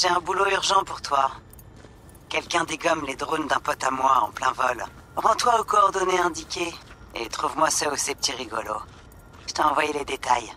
J'ai un boulot urgent pour toi. Quelqu'un dégomme les drones d'un pote à moi en plein vol. Rends-toi aux coordonnées indiquées et trouve-moi ça ces petits rigolos. Je t'ai envoyé les détails.